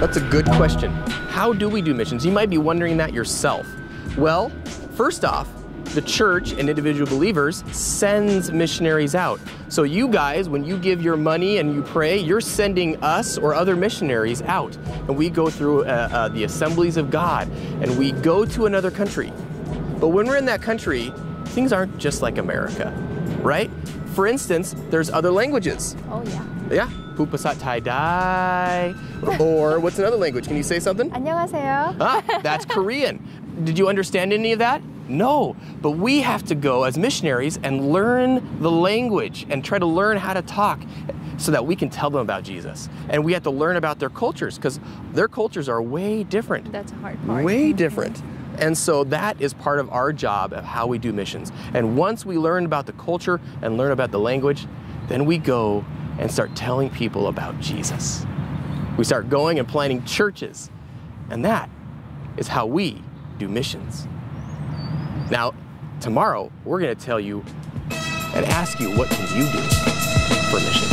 That's a good question. How do we do missions? You might be wondering that yourself. Well, first off, the church and individual believers sends missionaries out. So you guys, when you give your money and you pray, you're sending us or other missionaries out. And we go through uh, uh, the assemblies of God and we go to another country. But when we're in that country, things aren't just like America, right? For instance, there's other languages. Oh yeah. Yeah, Pupasat Tai Dai. Or what's another language? Can you say something? 안녕하세요. Ah, that's Korean. Did you understand any of that? No, but we have to go as missionaries and learn the language and try to learn how to talk so that we can tell them about Jesus. And we have to learn about their cultures because their cultures are way different. That's a hard part. Way different. And so that is part of our job of how we do missions. And once we learn about the culture and learn about the language, then we go and start telling people about Jesus. We start going and planting churches. And that is how we do missions. Now, tomorrow, we're going to tell you and ask you what can you do for missions.